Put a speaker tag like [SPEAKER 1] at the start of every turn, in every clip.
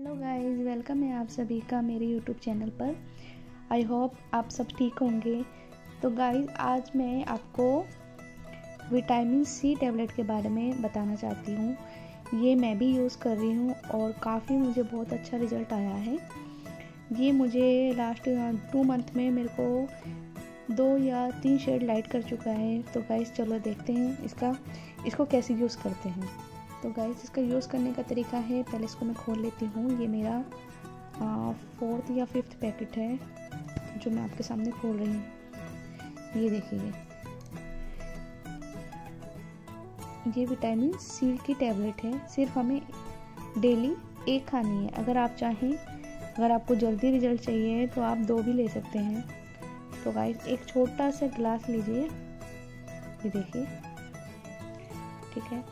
[SPEAKER 1] Hello guys welcome है आप सभी का मेरे यूट्यूब चैनल पर। आई होप आप सब ठीक होंगे। तो गाइस आज मैं आपको विटामिन सी टैबलेट के बारे में बताना चाहती हूँ। ये मैं भी यूज़ कर रही हूँ और काफ़ी मुझे बहुत अच्छा रिज़ल्ट आया है। ये मुझे लास्ट टू मंथ में मेरे को दो या तीन शेड लाइट कर चुका है। तो गाइस चलो देखते हैं इसका, इसको कैसे यूज़ करते हैं। तो गाइस इसका यूज़ करने का तरीका है, पहले इसको मैं खोल लेती हूँ। ये मेरा फोर्थ या फिफ्थ पैकेट है, जो मैं आपके सामने खोल रही हूँ। ये देखिए। ये विटामिन सी की टैबलेट है। सिर्फ़ हमें डेली एक खानी है। अगर आप चाहें, अगर आपको जल्दी रिज़ल्ट चाहिए तो आप दो भी ले सकते हैं। तो गाइस एक छोटा सा गिलास लीजिए। ये देखिए। ठीक है?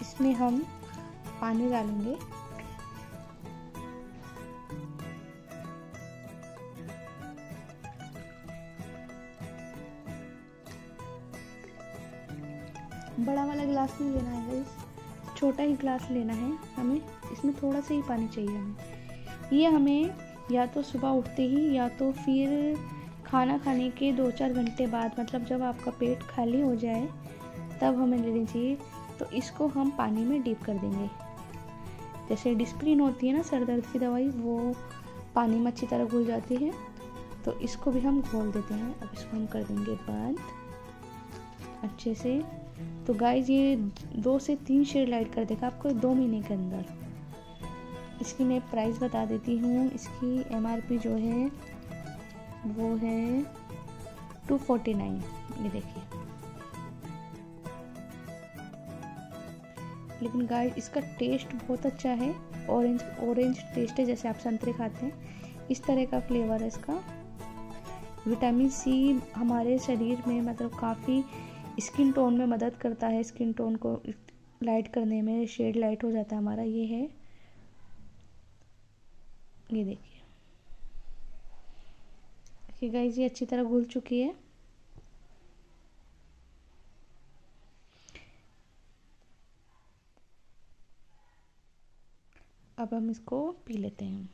[SPEAKER 1] इसमें हम पानी डालेंगे। बड़ा वाला गिलास नहीं लेना है गाइस छोटा ही गिलास लेना है हमें। इसमें थोड़ा सा ही पानी चाहिए हमें। ये हमें या तो सुबह उठते ही या तो फिर खाना खाने के दो चार घंटे बाद मतलब जब आपका पेट खाली हो जाए, तब हमें लेनी चाहिए। तो इसको हम पानी में डीप कर देंगे। जैसे डिस्प्रिन होती है ना, सर दर्द की दवाई, वो पानी में अच्छी तरह घुल जाती है। तो इसको भी हम घोल देते हैं। अब इसको हम कर देंगे बंद अच्छे से। तो गाइस ये दो से तीन शेड लाइट कर देगा आपको दो महीने के अंदर। इसकी मैं प्राइस बता देती हूँ। इसकी एमआरपी जो है, वो है टू फोर्टी नाइन ये देखिए। लेकिन गाय इसका टेस्ट बहुत अच्छा है। ऑरेंज ऑरेंज टेस्ट है, जैसे आप संतरे खाते हैं। इस तरह का फ्लेवर है इसका। विटामिन सी हमारे शरीर में मतलब काफ़ी स्किन टोन में मदद करता है। स्किन टोन को लाइट करने में शेड लाइट हो जाता है हमारा। ये है। ये देखिए। देखिए ये अच्छी तरह घुल चुकी है। अब हम इसको पी लेते हैं।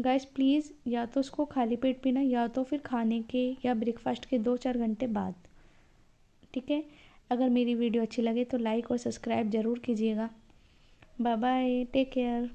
[SPEAKER 1] गाइस प्लीज़ या तो इसको खाली पेट पीना, या तो फिर खाने के या ब्रेकफास्ट के दो चार घंटे बाद। ठीक है? अगर मेरी वीडियो अच्छी लगे तो लाइक और सब्सक्राइब ज़रूर कीजिएगा। Bye bye take care